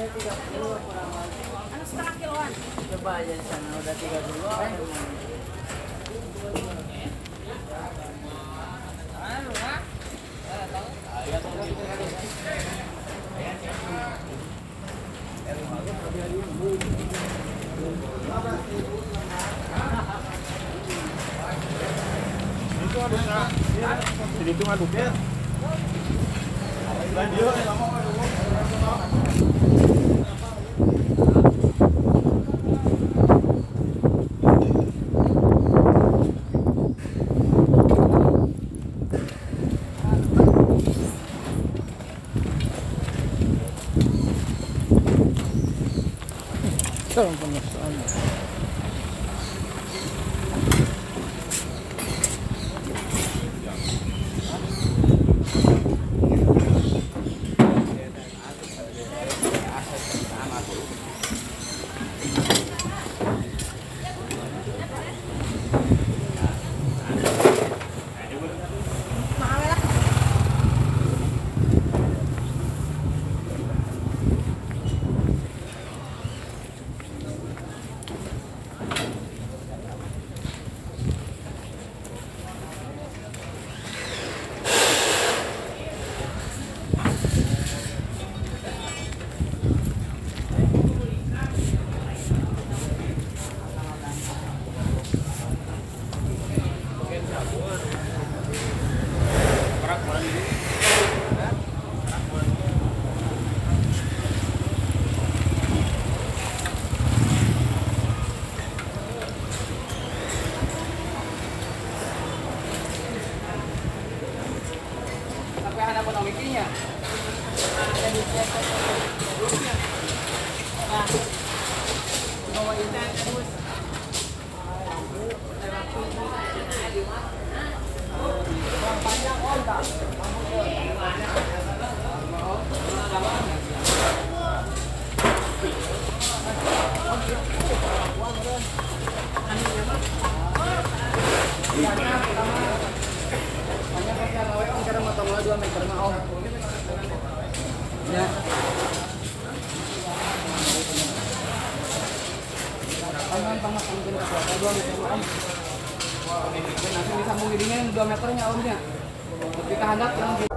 Ano setengah kiloan? Coba aja di sana udah 32. Jadi itu 不用，不用。Ada ekonomikinya. Bawa terus. Panjang 2 meter mah om. Ya. 2 meter nanti disambung hidungnya 2 meternya omnya. Tapi kehandap yang